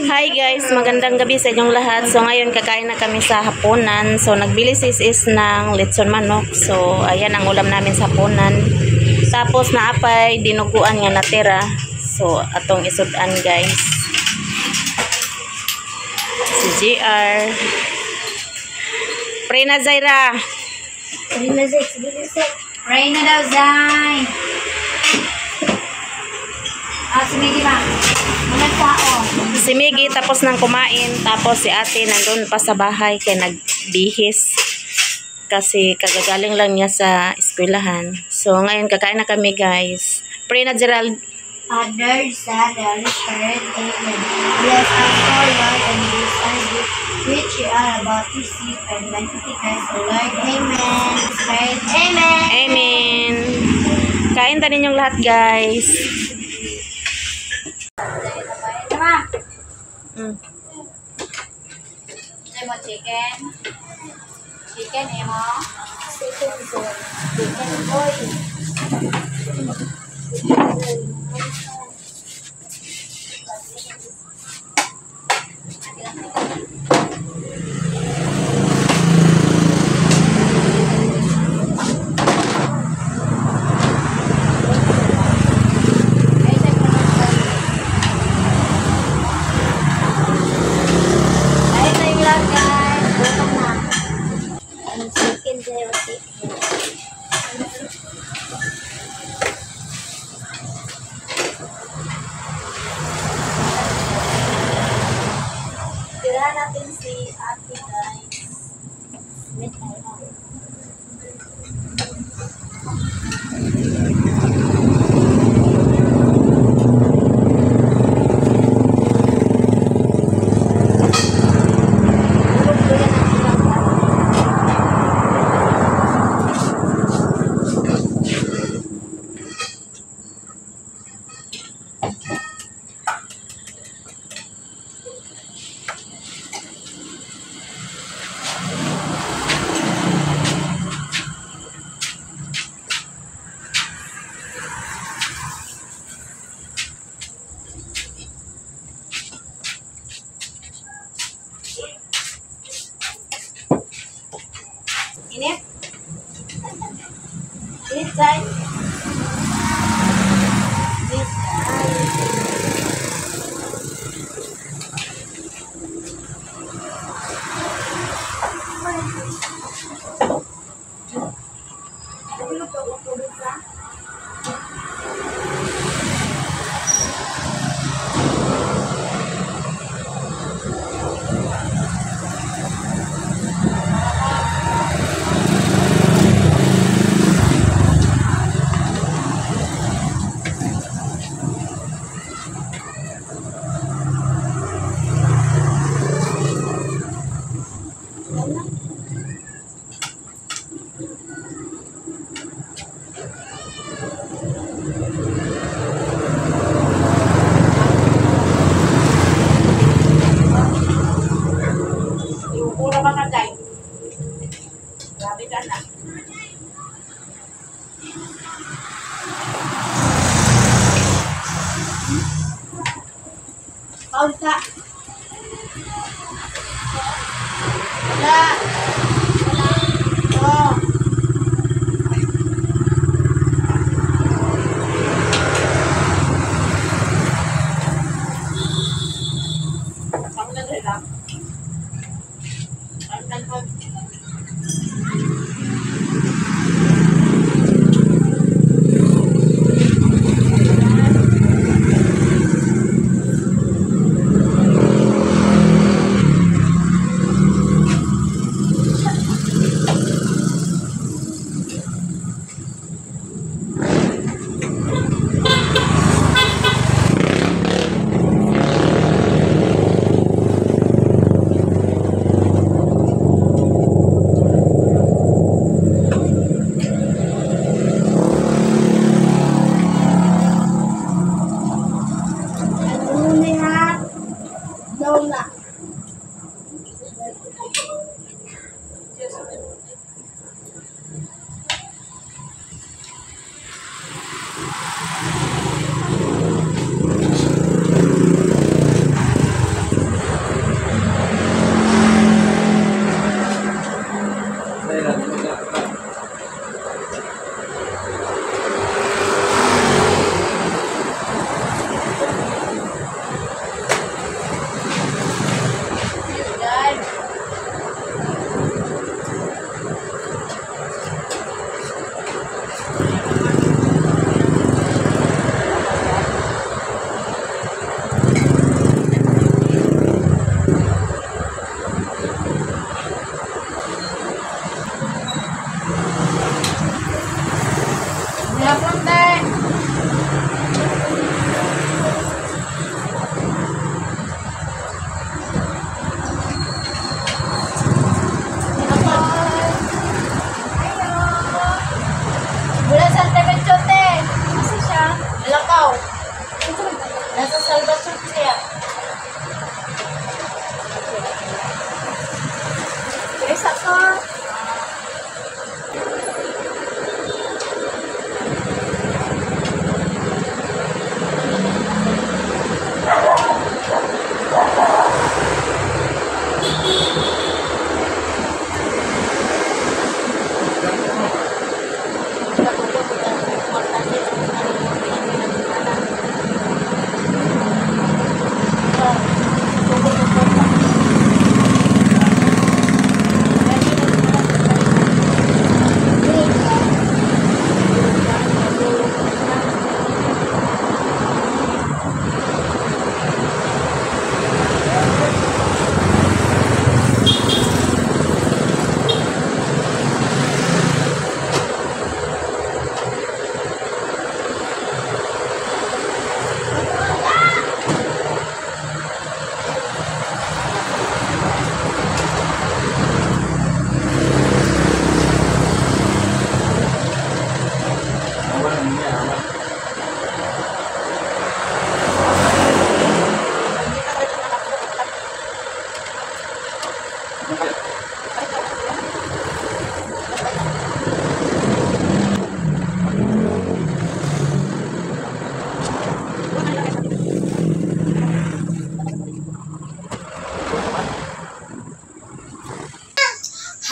Hi guys, magandang gabi sa inyong lahat. So ngayon kakain na kami sa hapunan. So nagbili sis is ng litson manok. So ayan ang ulam namin sa hapunan. Tapos naapay dinuguan nga natira. So atong isudan guys. Si GR. Pre na Zaira. Pray na daw, Zay. Ah, sumigi ba? Si Miggy tapos nang kumain. Tapos si ate nandun pa sa bahay kay nagbihis. Kasi kagagaling lang niya sa eskwelahan. So ngayon kakain na kami guys. Pre na Gerald. Father, Son, and Holy Spirit, Amen. Bless us, O Lord, and are you, which you are about to receive, and magnificent Christ, O Lord. Amen. Spirit, Amen. Amen. Kain ta ninyong lahat guys. Tama. Mm. Ito mo chicken. Chicken, emo. Chicken, Chicken, boy. Ayun Pausa. Wala. Wala. Oh. Yes,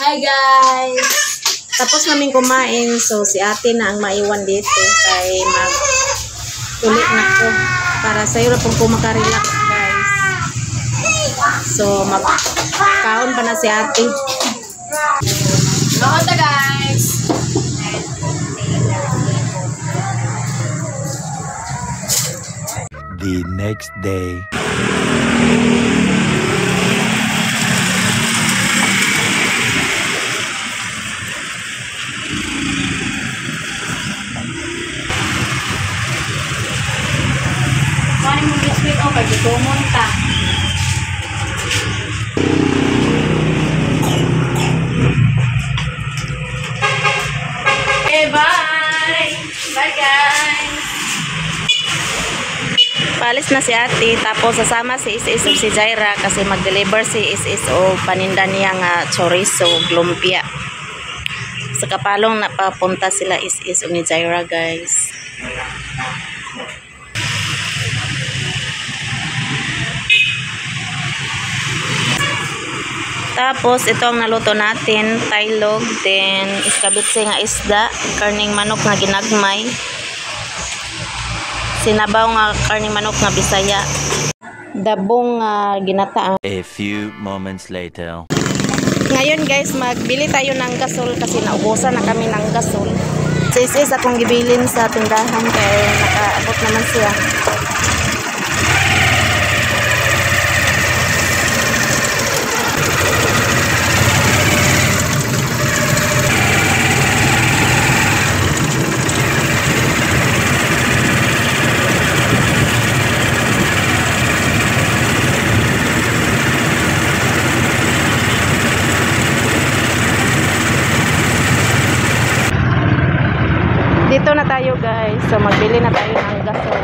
Hi guys! Tapos namin kumain, so si ate na ang maiwan dito kay mag ulit na ko para sa iyo pong kumakarelax guys. So magkaon pa na si ate. Makanta guys! The next day. Sasama si Isis o si Jaira kasi mag-deliver si Isis o paninda niya nga chorizo, lumpia. Sa kapalong napapunta sila Isis o ni Jaira guys. Tapos, ito ang naluto natin, tailog, then iskabitse nga isda, karning manok nga ginagmay, sinabaw nga karning manok nga bisaya, dabong nga ginataan. A few moments later. Ngayon guys, magbili tayo ng gasol kasi naubusan na kami ng gasol. Sis-is akong gibilin sa tindahan kaya nakaabot naman siya. Dito na tayo guys. So magbili na tayo ng gasol.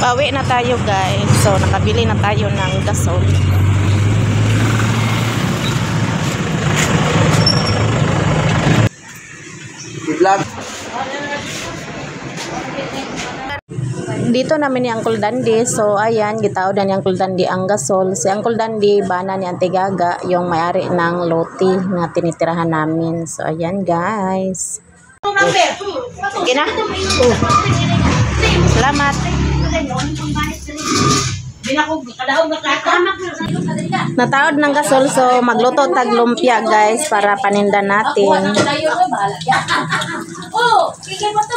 Pawi na tayo guys. So nakabili na tayo ng gasol. Dito namin ni Uncle Dandy. So, ayan, gitawad na ni Uncle Dandy ang gasol. Si Uncle Dandy, bana ni Auntie Gaga, yung may-ari ng loti na tinitirahan namin. So, ayan, guys. Sige na. Salamat. Natawad ng gasol, so magluto tag lumpia, guys, para paninda natin. Oh, kikay pa ito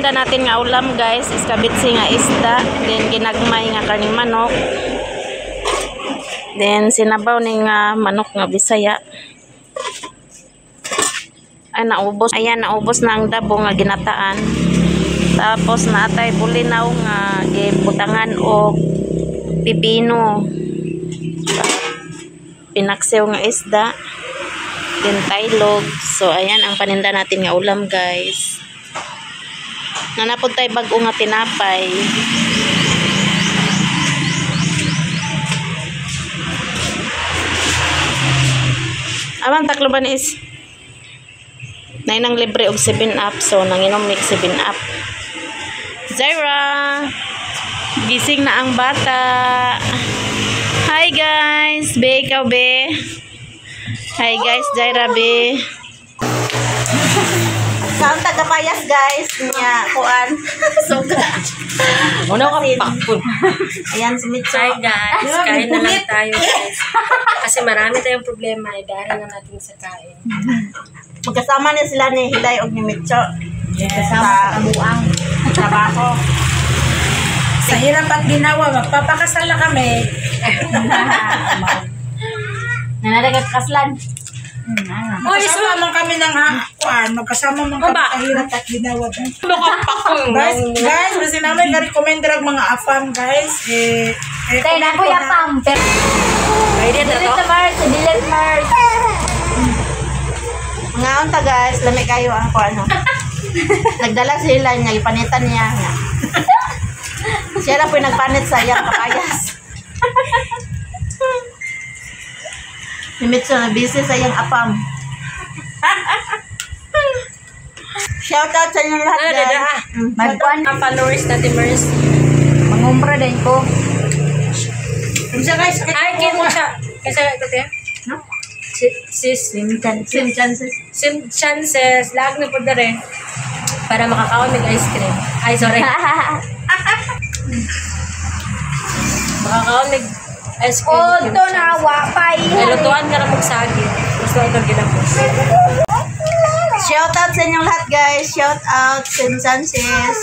paninda natin nga ulam guys is kabitsi nga isda, then ginagmay nga karning manok. Then sinabaw ni nga manok nga bisaya. Ay naubos. Ayan naubos na ang dabo nga ginataan. Tapos naatay bulinaw nga gibutangan og pipino. Pinaksew nga isda. Then tailog. So ayan ang paninda natin nga ulam guys nanapod tayo bago nga tinapay. Awan takloban is? Na nang libre og 7 up so nanginom mix 7 up. Zaira gising na ang bata. Hi guys. Be ikaw be. Hi guys. Zaira be Saan taga-payas guys? Nya, kuan. Suga. Muna ka pakpon. Ayan, si Mitso. Hi guys, kain na lang tayo guys. Kasi marami tayong problema, eh, dahil na natin sa kain. Magkasama na sila ni Hilay o ni Mitso. Kasama sa kabuang. Trabaho. Sa hirap at ginawa, magpapakasal na kami. Nanaragat kaslan. Magkasama man kami ng hakuan, magkasama man kami sa hirap at ginawa. Guys, guys, kasi namin na-recommend ang mga afam, guys. Eh, eh, Tay na ko ya pam. Ready na to? Delete Mars, delete Mars. Mga unta guys, lami kayo ang kuan. no? Nagdala sila niya, ipanitan niya. Siya lang po yung nagpanit sa iyang kapayas. Si Mitso na busy sa iyang apam. Shout out sa inyong lahat Ah, guys. dada. Mm. Magkuan. Ang followers natin, Mers. Mangumpra din ko. Unsa guys, Ay, ko kaya mo siya. Kasi ito te. Si- Sis, Sim chances. sim chances, lag na po na rin. Para makakaon ng ice cream. Ay, sorry. makakaon ng ice cream. Kim to Chance. na wapay. Ay, lutuan ka na magsagin. Gusto ito ginapos. Shout out sa inyong lahat guys. Shout out Sim Chances.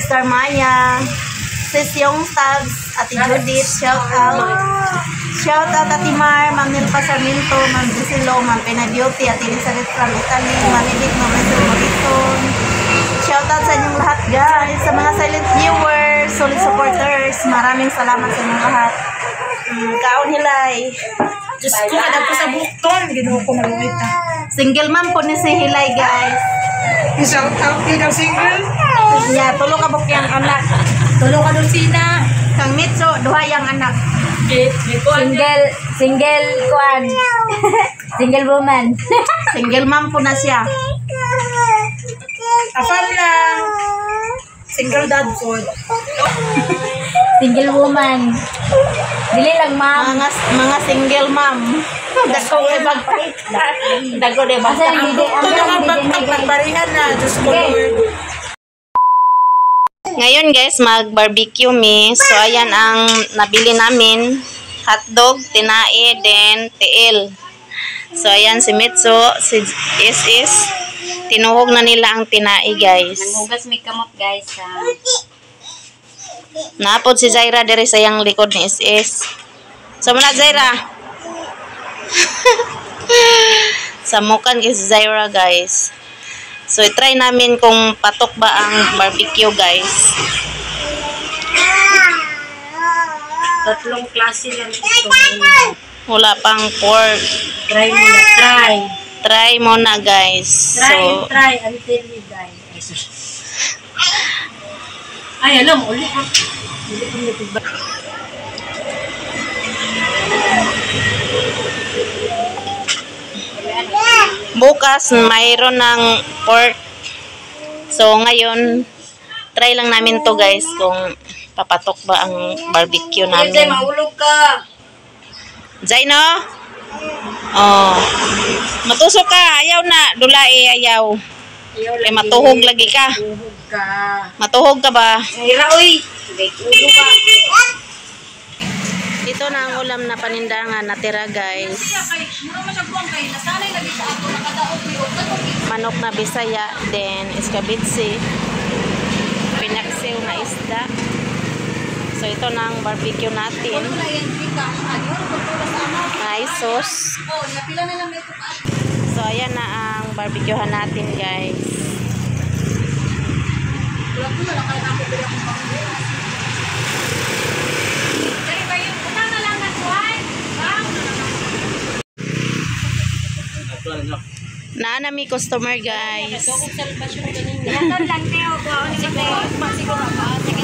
Star Maya. Sis Yung Stabs. Ate Judith. Shout out. Shout out Ate Mar. Ma'am Nilpa Sarmiento. Ma'am Giselo. Ma'am Pena Beauty. Ate Elizabeth from Italy. Ma'am Edith. Ma'am Esther Morrison. Shout out sa inyong lahat guys. Sa mga silent viewers, solid supporters. Maraming salamat sa inyong lahat. Mm, kaon hilay. Diyos ko, anak ko sa bukton. Ginawa ko maluwit. Single mom po ni si Hilay guys. Shout out kay ng single. Nya, tulo ka bukyang anak. Tulong ka sina. Kang Mitso, duha yang anak. Single, single kuan. single woman. Single mom po na siya. Afam lang. Single dad food. single woman. Dili lang ma'am. Mga mga single mom. Dako kay bag Dako de ba? Asa yung didi? Ito na nga pagpagparihan na. Diyos ko, Lord. Ngayon guys, mag-barbecue mi. So ayan ang nabili namin. Hotdog, tinae, then tiil. So ayan si Mitso, si Is-Is. Tinuhog na nila ang tinae guys. Hugas may kamot guys. ah. Napod si Zaira diri sa yang likod ni Is-Is. So muna Zaira. Samukan kay si Zaira guys. So i-try namin kung patok ba ang barbecue guys. Tatlong klase lang ito. Wala pang pork. Try mo na, try. Try mo na guys. Try and So try until you die. Ay, alam, uli ha. Hindi ko bukas mayroon ng pork. So ngayon try lang namin to guys kung papatok ba ang barbecue namin. maulog ka. Zay no? Oh. Matusok ka, ayaw na, dulai ayaw. Ayaw Kay matuhog lagi ka. Tuhog ka. Matuhog ka ba? Ay, raoy. May ulo ka. Ito na ang ulam na panindangan natira guys. Manok na bisaya, then iskabitsi, pinaksiw na isda. So ito na ang barbecue natin. Ay sauce. So ayan na ang barbecuehan natin guys. Naanami customer guys. Yan lang tayo. Kuha ko